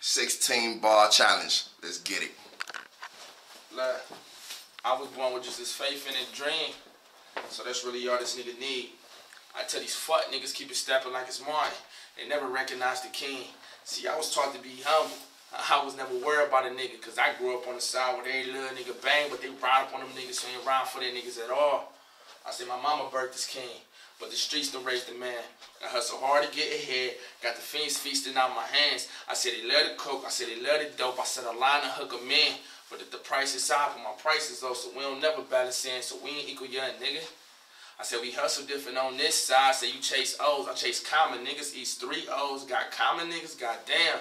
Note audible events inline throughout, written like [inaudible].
16 bar challenge. Let's get it. Look, I was born with just this faith and a dream. So that's really all this nigga need. I tell these fuck niggas keep it stepping like it's mine. They never recognize the king. See, I was taught to be humble. I was never worried about a nigga, cause I grew up on the side where every little nigga bang, but they ride up on them niggas, so ain't around for their niggas at all. I said my mama birthed this king, but the streets don't raise the man. I hustle hard to get ahead, got the fiends feasting out my hands. I said he love the coke, I said he love the dope, I said a line to hook them in. But the price is high, but my price is low, so we don't never balance in, so we ain't equal young nigga. I said we hustle different on this side. I said you chase O's, I chase common niggas. Eats three O's, got common niggas, goddamn.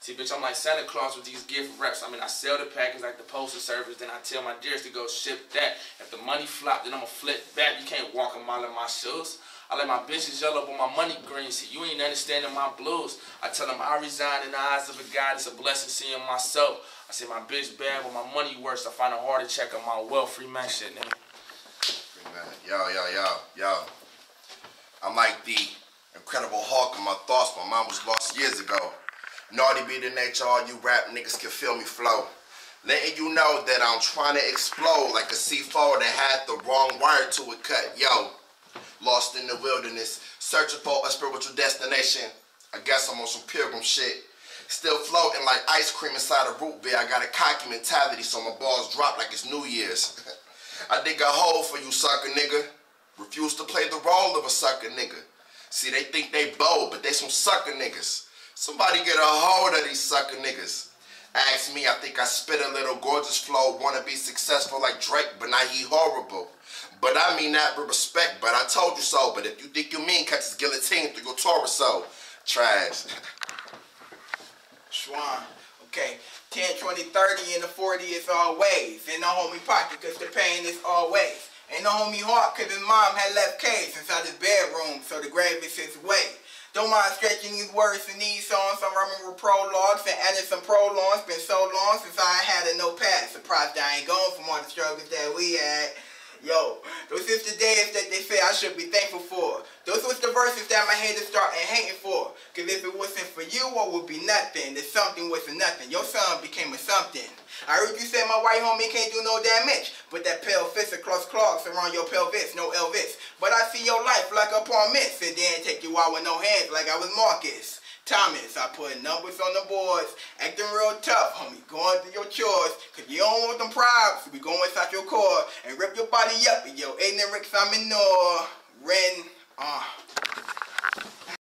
See, bitch, I'm like Santa Claus with these gift reps. I mean, I sell the package like the postal service, then I tell my dearest to go ship that. If the money flop, then I'ma flip back. You can't walk a mile in my shoes. I let my bitches yell up on my money green. See, you ain't understanding my blues. I tell them I resign in the eyes of a God. It's a blessing seeing myself. I say my bitch bad, but my money worse. I find it hard to check on my wealth. Free man shit, nigga. Free man. Yo, yo, yo, yo. I'm like the Incredible Hulk in my thoughts. My mom was lost years ago. Naughty be the nature, all you rap niggas can feel me flow. Letting you know that I'm trying to explode like a C4 that had the wrong wire to it cut. Yo, lost in the wilderness, searching for a spiritual destination. I guess I'm on some pilgrim shit. Still floating like ice cream inside a root beer. I got a cocky mentality, so my balls drop like it's New Year's. [laughs] I dig a hole for you, sucker nigga. Refuse to play the role of a sucker nigga. See, they think they bold, but they some sucker niggas. Somebody get a hold of these sucker niggas. Ask me, I think I spit a little gorgeous flow, wanna be successful like Drake, but now he horrible. But I mean that with respect, but I told you so. But if you think you mean, catch his guillotine through your torso. Trash. [laughs] Schwan. Okay. 10, 20, 30, and the 40 is always. In the homie pocket, cause the pain is always. And the homie heart, cause his mom had left cage inside his bedroom, so the grave is his way. Don't mind stretching these words in these songs. I'm with prologues and adding some prolongs. Been so long since I had a notepad. Surprised I ain't gone from all the struggles that we had. Yo, those is the days that they say I should be thankful for. Those was the verses that my haters started hating for. Cause if it wasn't for you, what would be nothing? If something wasn't nothing. Your son became a something. I heard you say my white homie can't do no damage. But that pale fist across clogs around your pelvis, no Elvis. But I see your life like a promise. And then take you out with no hands like I was Marcus. Thomas, I put numbers on the boards, acting real tough, homie, going through your chores, cause you don't want them props. we go inside your core, and rip your body up in your ignorance, I'm in Ren. Uh.